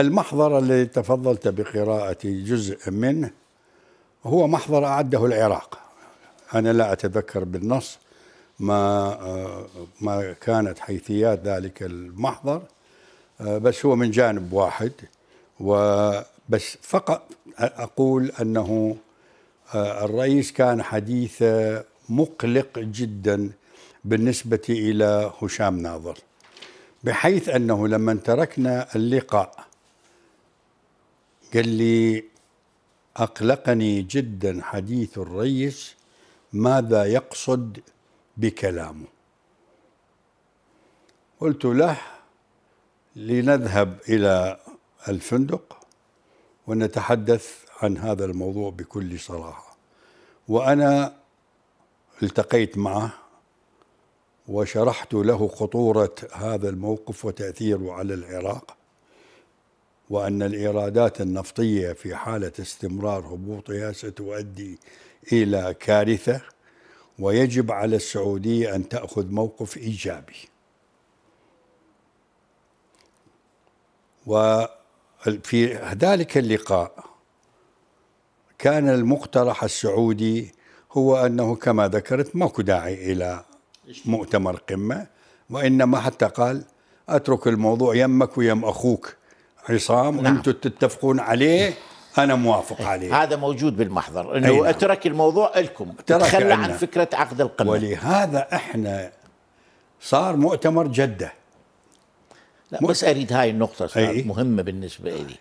المحضر الذي تفضلت بقراءة جزء منه هو محضر أعده العراق. أنا لا أتذكر بالنص ما ما كانت حيثيات ذلك المحضر بس هو من جانب واحد وبس فقط أقول أنه الرئيس كان حديث مقلق جدا بالنسبة إلى هشام ناظر بحيث أنه لما تركنا اللقاء قال لي أقلقني جدا حديث الرئيس ماذا يقصد بكلامه؟ قلت له لنذهب إلى الفندق ونتحدث عن هذا الموضوع بكل صراحة. وأنا التقيت معه وشرحت له خطورة هذا الموقف وتأثيره على العراق. وأن الإيرادات النفطية في حالة استمرار هبوطها ستؤدي إلى كارثة ويجب على السعودية أن تأخذ موقف إيجابي. وفي ذلك اللقاء كان المقترح السعودي هو أنه كما ذكرت ماكو داعي إلى مؤتمر قمة وإنما حتى قال أترك الموضوع يمك ويم أخوك. عصام نعم. أنتم تتفقون عليه أنا موافق عليه. هذا موجود بالمحضر. أنه نعم. أترك الموضوع لكم. تخلى عن فكرة عقد القمة. ولهذا إحنا صار مؤتمر جدة. لا بس أريد هاي النقطة مهمة بالنسبة لي.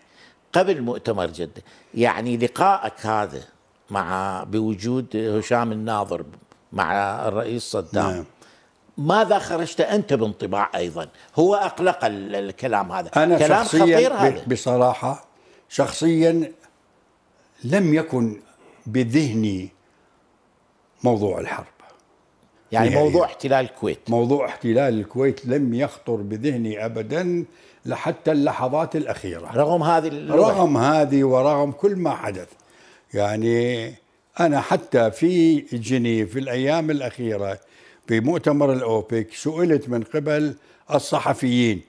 قبل مؤتمر جدة يعني لقائك هذا مع بوجود هشام الناظر مع الرئيس صدام نعم. ماذا خرجت أنت بانطباع أيضا؟ هو أقلق الكلام هذا. أنا كلام خطير هذا. بصراحة شخصيا لم يكن بذهني موضوع الحرب. يعني نهائيا. موضوع احتلال الكويت. موضوع احتلال الكويت لم يخطر بذهني ابدا لحتى اللحظات الأخيرة. رغم هذه اللغة. رغم هذه ورغم كل ما حدث. يعني أنا حتى في جنيف في الأيام الأخيرة في مؤتمر الأوبك سئلت من قبل الصحفيين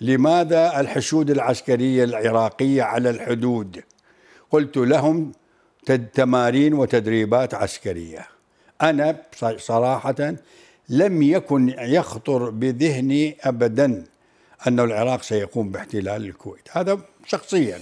لماذا الحشود العسكرية العراقية على الحدود؟ قلت لهم تمارين وتدريبات عسكرية. أنا صراحة لم يكن يخطر بذهني أبدا أن العراق سيقوم باحتلال الكويت. هذا شخصيا.